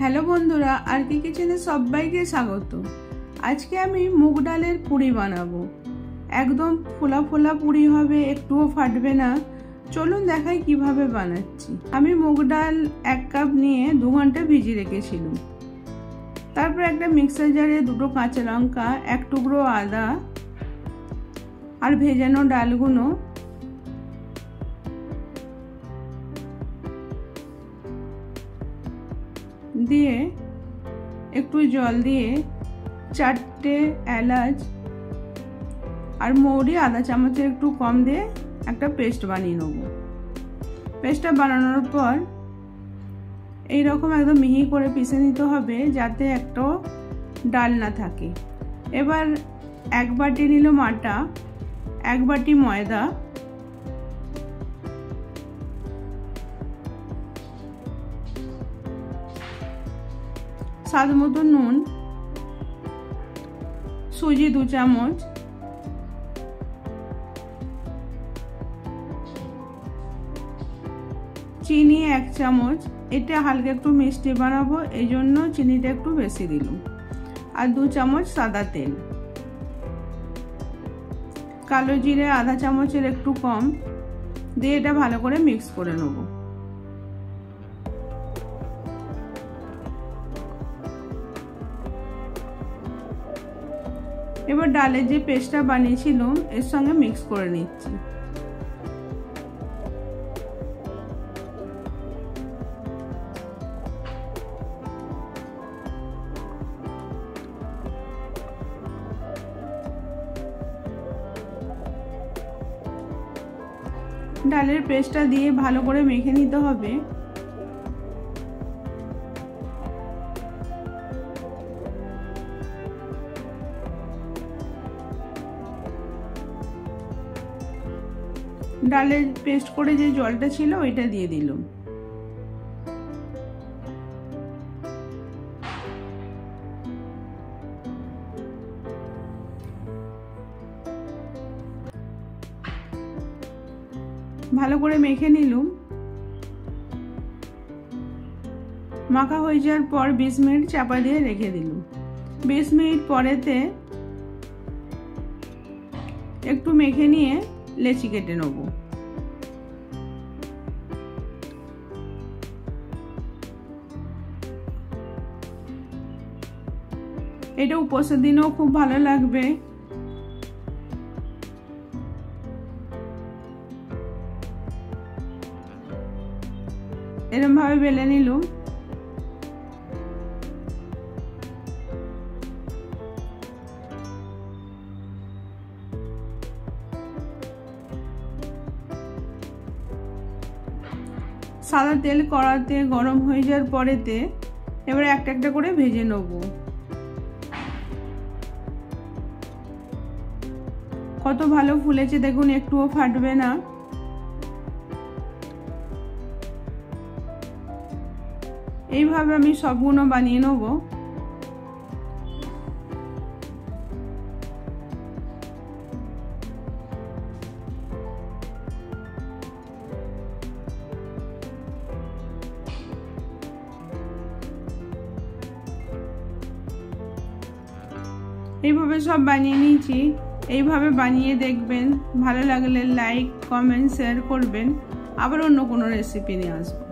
Hello বন্ধুরা, আর কি কিচেনে সবাইকে স্বাগত? আজকে আমি মুগ ডালের পুরি বানাবো। একদম ফোলা ফোলা পুরি হবে, একটুও ফাটবে না। চলুন দেখাই কীভাবে বানাচ্ছি। আমি মুগ ডাল এক কাপ নিয়ে দু ঘণ্টা ভিজিয়ে রেখেছিলাম। তারপর একটা মিক্সার জারে দুটো কাঁচা লঙ্কা, এক টুকরো আদা, আর ভেজানো ডালগুলো দিয়ে একটু জল দিয়ে চারটে এলাচ আর মৌরি আধা চামচের একটু কম দিয়ে একটা পেস্ট বানিয়ে নেব। পেস্টটা বানানোর পর এই রকম একদম মিহি করে পিষে নিতে হবে যাতে একটা ডাল না থাকে। এবার এক বাটি নিল মাটা এক বাটি ময়দা স্বাদ মতো নুন, সুজি দু চামচ, চিনি এক চামচ। এটা হালকা একটু মিষ্টি বানাবো এই জন্য চিনিটা একটু বেশি দিলাম। আর দু চামচ সাদা তেল। কালো জিরে আধা চামচের একটু কম, দিয়ে এটা ভালো করে মিক্স করে নেব। এবার ডালের যে পেস্টটা বানিয়েছিলাম, এর সঙ্গে মিক্স করে নিচ্ছি। ডালের পেস্টটা দিয়ে ভালো করে মেখে নিতে হবে। ডালের পেস্ট করে যে জলটা ছিল ওইটা দিয়ে দিলাম। ভালো করে মেখে নিলুম। মাখা হয়ে যাওয়ার পর বিশ মিনিট চাপা দিয়ে রেখে দিলুম। বিশ মিনিট পরেতে একটু মেখে নিয়ে লেচি কেটে নেব। এটা উপোসের দিনেও খুব ভালো লাগবে। এরম ভাবে বেলে নিলুম। সাদা তেল কড়াতে গরম হয়ে যাওয়ার পরেতে এবারে একটা একটা করে ভেজে নেব। কত ভালো ফুলেছে দেখুন, একটুও ফাটবে না। এইভাবে আমি সবগুলো বানিয়ে নেব। এইভাবে সব বানিয়ে নিয়েছি। এইভাবে বানিয়ে দেখবেন, ভালো লাগলে লাইক কমেন্ট শেয়ার করবেন। আবার অন্য কোনো রেসিপি নিয়ে আসব।